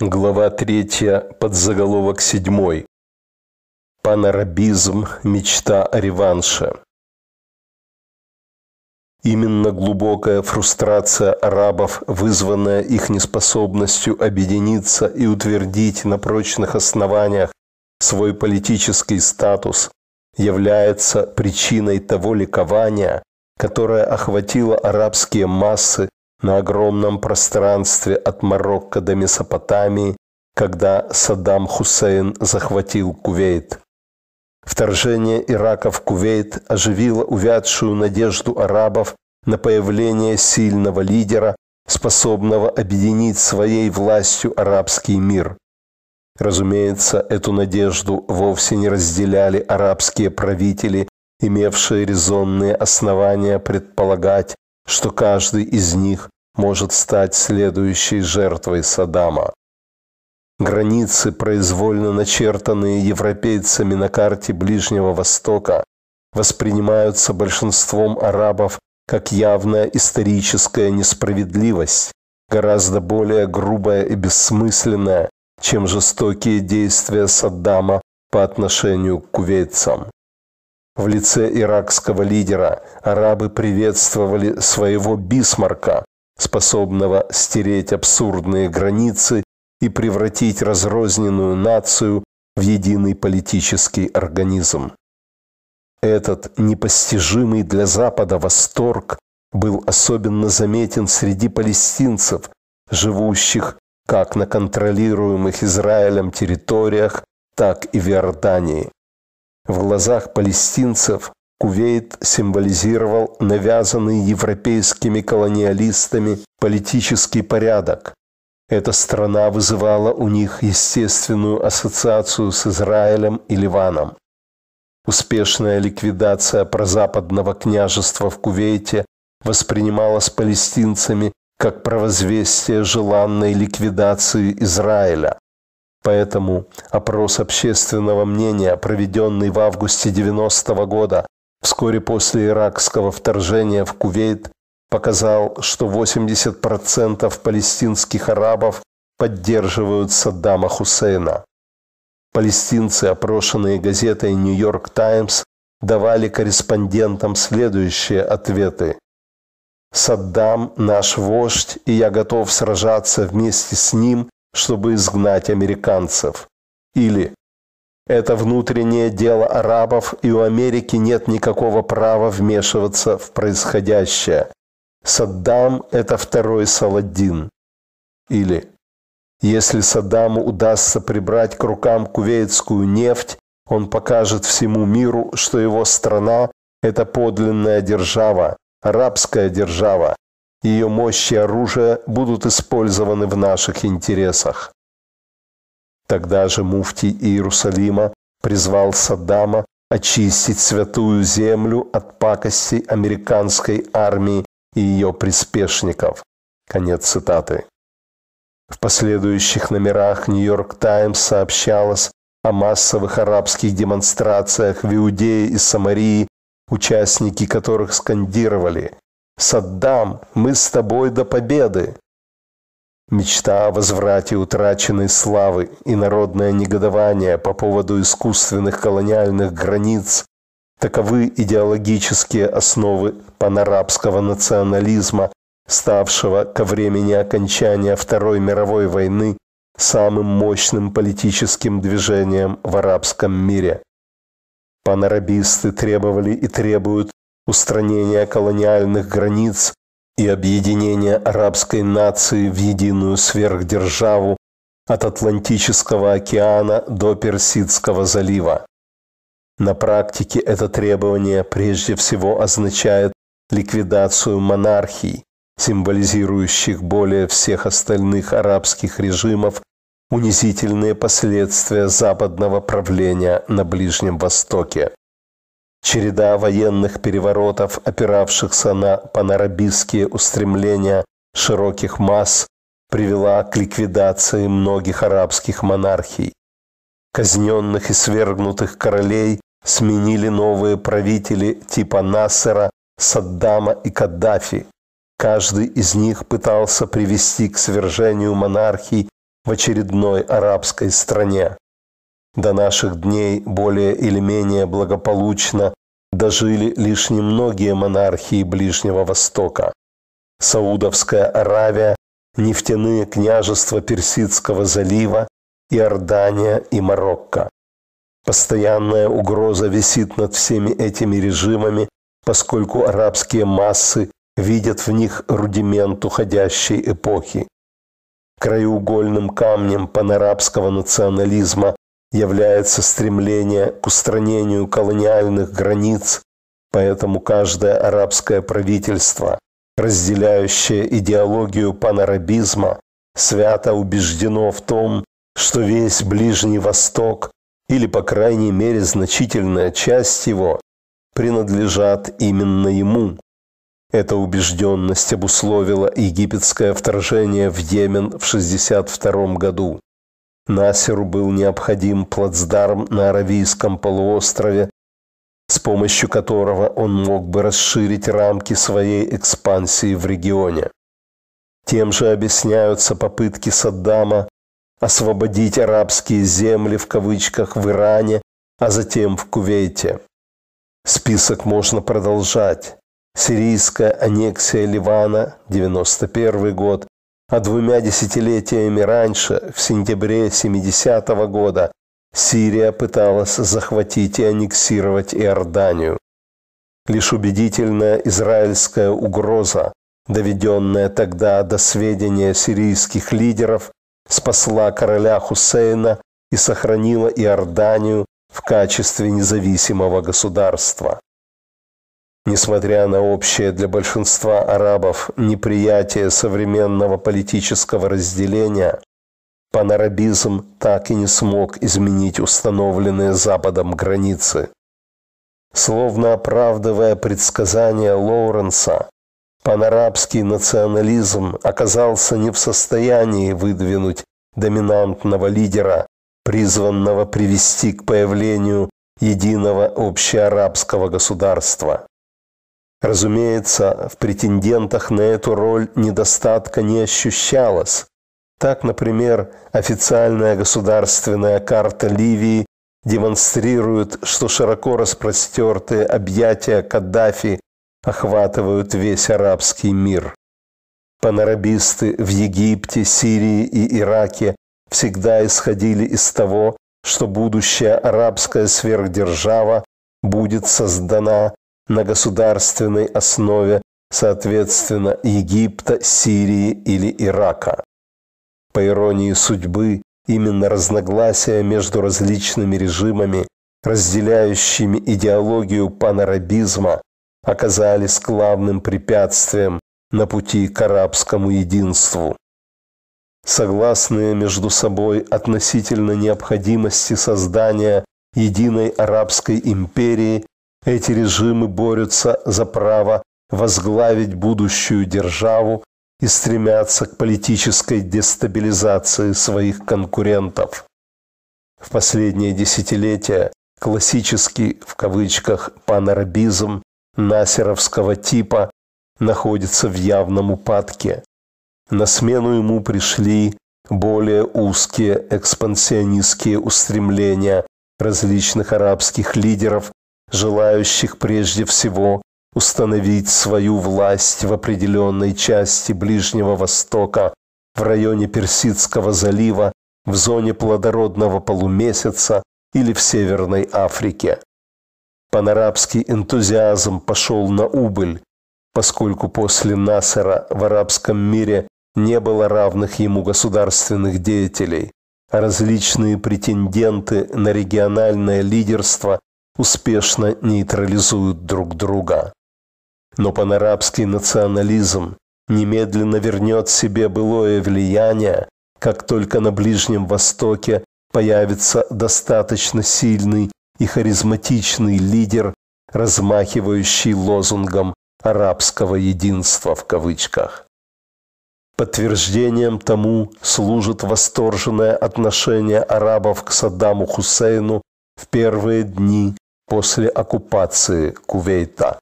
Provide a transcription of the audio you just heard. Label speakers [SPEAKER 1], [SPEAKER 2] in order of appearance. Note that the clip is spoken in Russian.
[SPEAKER 1] Глава 3, подзаголовок 7. Панарабизм. Мечта о реванше. Именно глубокая фрустрация арабов, вызванная их неспособностью объединиться и утвердить на прочных основаниях свой политический статус, является причиной того ликования, которое охватило арабские массы на огромном пространстве от Марокко до Месопотамии, когда Саддам Хусейн захватил Кувейт. Вторжение Ирака в Кувейт оживило увядшую надежду арабов на появление сильного лидера, способного объединить своей властью арабский мир. Разумеется, эту надежду вовсе не разделяли арабские правители, имевшие резонные основания предполагать, что каждый из них может стать следующей жертвой Саддама. Границы, произвольно начертанные европейцами на карте Ближнего Востока, воспринимаются большинством арабов как явная историческая несправедливость, гораздо более грубая и бессмысленная, чем жестокие действия Саддама по отношению к кувейцам. В лице иракского лидера арабы приветствовали своего Бисмарка, способного стереть абсурдные границы и превратить разрозненную нацию в единый политический организм. Этот непостижимый для Запада восторг был особенно заметен среди палестинцев, живущих как на контролируемых Израилем территориях, так и в Иордании. В глазах палестинцев Кувейт символизировал навязанный европейскими колониалистами политический порядок. Эта страна вызывала у них естественную ассоциацию с Израилем и Ливаном. Успешная ликвидация прозападного княжества в Кувейте воспринималась палестинцами как провозвестие желанной ликвидации Израиля. Поэтому опрос общественного мнения, проведенный в августе 90 -го года, вскоре после иракского вторжения в Кувейт, показал, что 80% палестинских арабов поддерживают Саддама Хусейна. Палестинцы, опрошенные газетой «Нью-Йорк Таймс», давали корреспондентам следующие ответы. «Саддам – наш вождь, и я готов сражаться вместе с ним чтобы изгнать американцев. Или это внутреннее дело арабов, и у Америки нет никакого права вмешиваться в происходящее. Саддам – это второй Саладин. Или если Саддаму удастся прибрать к рукам кувейтскую нефть, он покажет всему миру, что его страна – это подлинная держава, арабская держава, ее мощь и оружие будут использованы в наших интересах. Тогда же муфтий Иерусалима призвал Саддама очистить святую землю от пакости американской армии и ее приспешников. Конец цитаты. В последующих номерах «Нью-Йорк Таймс» сообщалось о массовых арабских демонстрациях в Иудее и Самарии, участники которых скандировали Саддам, мы с тобой до победы. Мечта о возврате утраченной славы и народное негодование по поводу искусственных колониальных границ – таковы идеологические основы панарабского национализма, ставшего ко времени окончания Второй мировой войны самым мощным политическим движением в арабском мире. Панарабисты требовали и требуют устранения колониальных границ и объединения арабской нации в единую сверхдержаву от Атлантического океана до Персидского залива. На практике это требование прежде всего означает ликвидацию монархий, символизирующих более всех остальных арабских режимов унизительные последствия западного правления на Ближнем Востоке. Череда военных переворотов, опиравшихся на панарабистские устремления широких масс, привела к ликвидации многих арабских монархий. Казненных и свергнутых королей сменили новые правители типа Насера, Саддама и Каддафи. Каждый из них пытался привести к свержению монархий в очередной арабской стране. До наших дней более или менее благополучно дожили лишь немногие монархии Ближнего Востока. Саудовская Аравия, нефтяные княжества Персидского залива, Иордания и Марокко. Постоянная угроза висит над всеми этими режимами, поскольку арабские массы видят в них рудимент уходящей эпохи. Краеугольным камнем панарабского национализма является стремление к устранению колониальных границ, поэтому каждое арабское правительство, разделяющее идеологию панарабизма, свято убеждено в том, что весь Ближний Восток, или, по крайней мере, значительная часть его, принадлежат именно ему. Эта убежденность обусловила египетское вторжение в Йемен в 62 году. Насеру был необходим плацдарм на Аравийском полуострове, с помощью которого он мог бы расширить рамки своей экспансии в регионе. Тем же объясняются попытки Саддама освободить арабские земли в кавычках в Иране, а затем в Кувейте. Список можно продолжать. Сирийская аннексия Ливана, 91 год, а двумя десятилетиями раньше, в сентябре 70 -го года, Сирия пыталась захватить и аннексировать Иорданию. Лишь убедительная израильская угроза, доведенная тогда до сведения сирийских лидеров, спасла короля Хусейна и сохранила Иорданию в качестве независимого государства. Несмотря на общее для большинства арабов неприятие современного политического разделения, панарабизм так и не смог изменить установленные Западом границы. Словно оправдывая предсказания Лоуренса, панарабский национализм оказался не в состоянии выдвинуть доминантного лидера, призванного привести к появлению единого общеарабского государства. Разумеется, в претендентах на эту роль недостатка не ощущалось. Так, например, официальная государственная карта Ливии демонстрирует, что широко распростертые объятия Каддафи охватывают весь арабский мир. Панарабисты в Египте, Сирии и Ираке всегда исходили из того, что будущая арабская сверхдержава будет создана на государственной основе, соответственно, Египта, Сирии или Ирака. По иронии судьбы, именно разногласия между различными режимами, разделяющими идеологию панарабизма, оказались главным препятствием на пути к арабскому единству. Согласные между собой относительно необходимости создания единой арабской империи, эти режимы борются за право возглавить будущую державу и стремятся к политической дестабилизации своих конкурентов. В последние десятилетия классический, в кавычках, панарабизм насеровского типа находится в явном упадке. На смену ему пришли более узкие экспансионистские устремления различных арабских лидеров желающих прежде всего установить свою власть в определенной части Ближнего Востока, в районе Персидского залива, в зоне плодородного полумесяца или в Северной Африке. Панарабский энтузиазм пошел на убыль, поскольку после Насера в арабском мире не было равных ему государственных деятелей, а различные претенденты на региональное лидерство успешно нейтрализуют друг друга. Но панарабский национализм немедленно вернет себе былое влияние, как только на Ближнем Востоке появится достаточно сильный и харизматичный лидер, размахивающий лозунгом «арабского единства» в кавычках. Подтверждением тому служит восторженное отношение арабов к Саддаму Хусейну в первые дни после оккупации Кувейта.